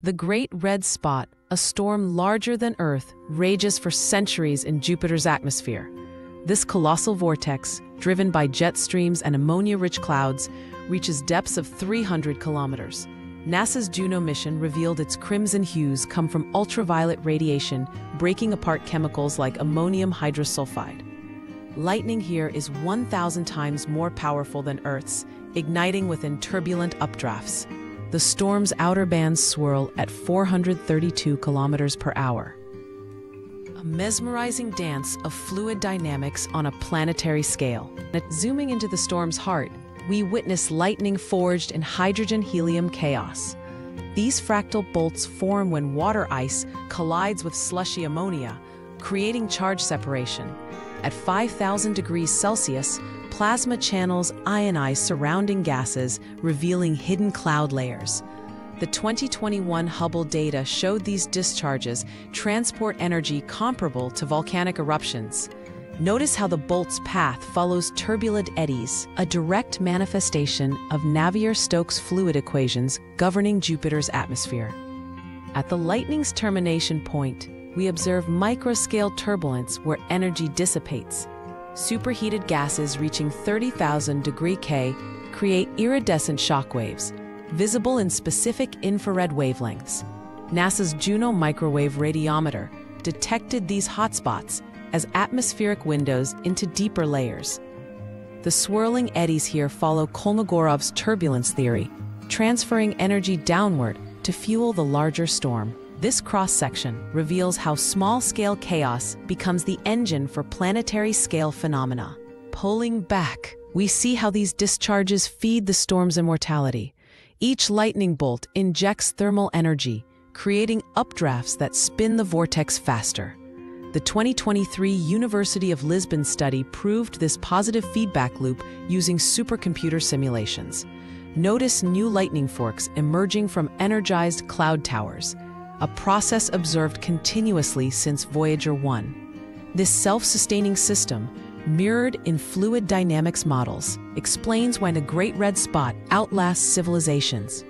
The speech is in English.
The Great Red Spot, a storm larger than Earth, rages for centuries in Jupiter's atmosphere. This colossal vortex, driven by jet streams and ammonia rich clouds, reaches depths of 300 kilometers. NASA's Juno mission revealed its crimson hues come from ultraviolet radiation breaking apart chemicals like ammonium hydrosulfide. Lightning here is 1,000 times more powerful than Earth's, igniting within turbulent updrafts. The storm's outer bands swirl at 432 kilometers per hour. A mesmerizing dance of fluid dynamics on a planetary scale. Zooming into the storm's heart, we witness lightning forged in hydrogen helium chaos. These fractal bolts form when water ice collides with slushy ammonia, creating charge separation. At 5,000 degrees Celsius, plasma channels ionize surrounding gases, revealing hidden cloud layers. The 2021 Hubble data showed these discharges transport energy comparable to volcanic eruptions. Notice how the bolt's path follows turbulent eddies, a direct manifestation of Navier-Stokes fluid equations governing Jupiter's atmosphere. At the lightning's termination point, we observe microscale turbulence where energy dissipates. Superheated gases reaching 30,000 degree K create iridescent shock waves, visible in specific infrared wavelengths. NASA's Juno Microwave Radiometer detected these hotspots as atmospheric windows into deeper layers. The swirling eddies here follow Kolmogorov's turbulence theory, transferring energy downward to fuel the larger storm. This cross section reveals how small scale chaos becomes the engine for planetary scale phenomena. Pulling back, we see how these discharges feed the storm's immortality. Each lightning bolt injects thermal energy, creating updrafts that spin the vortex faster. The 2023 University of Lisbon study proved this positive feedback loop using supercomputer simulations. Notice new lightning forks emerging from energized cloud towers a process observed continuously since Voyager 1. This self-sustaining system, mirrored in fluid dynamics models, explains why the Great Red Spot outlasts civilizations.